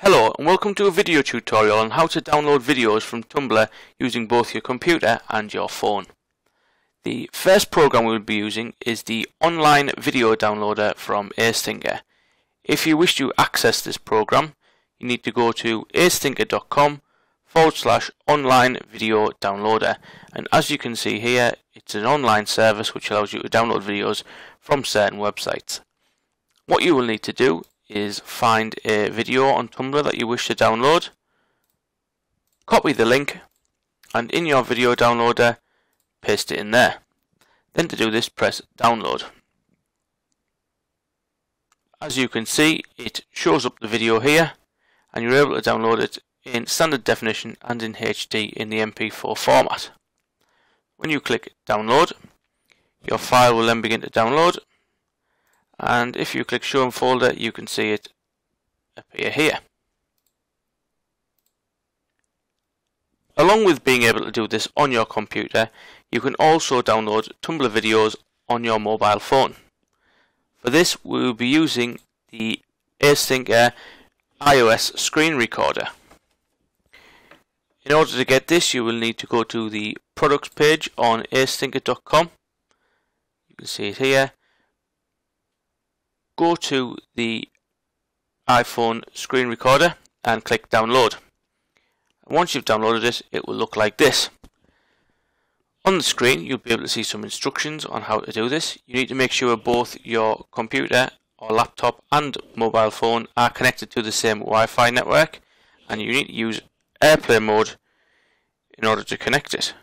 Hello and welcome to a video tutorial on how to download videos from Tumblr using both your computer and your phone. The first program we will be using is the online video downloader from Acethinker. If you wish to access this program, you need to go to acethinker.com forward slash online video downloader and as you can see here it's an online service which allows you to download videos from certain websites. What you will need to do is find a video on Tumblr that you wish to download, copy the link, and in your video downloader, paste it in there. Then to do this, press download. As you can see, it shows up the video here, and you're able to download it in standard definition and in HD in the MP4 format. When you click download, your file will then begin to download and if you click show in folder you can see it appear here. Along with being able to do this on your computer, you can also download Tumblr videos on your mobile phone. For this we will be using the Acethinker iOS screen recorder. In order to get this you will need to go to the products page on acethinker.com. You can see it here go to the iPhone screen recorder and click download. Once you've downloaded it, it will look like this. On the screen, you'll be able to see some instructions on how to do this. You need to make sure both your computer or laptop and mobile phone are connected to the same Wi-Fi network and you need to use AirPlay mode in order to connect it.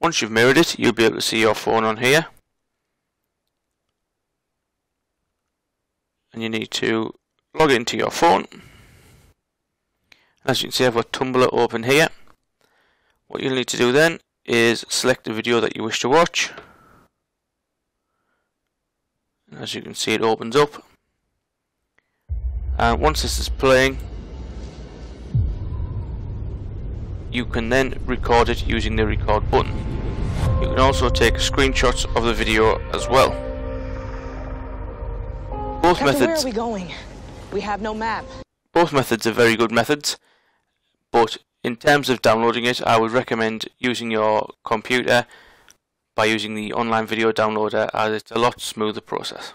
Once you've mirrored it, you'll be able to see your phone on here. And you need to log into your phone. As you can see, I've got Tumblr open here. What you'll need to do then is select the video that you wish to watch. As you can see, it opens up. And once this is playing, you can then record it using the record button. You can also take screenshots of the video as well. Both Captain, methods Where are we going? We have no map. both methods are very good methods, but in terms of downloading it, I would recommend using your computer by using the online video downloader as it's a lot smoother process.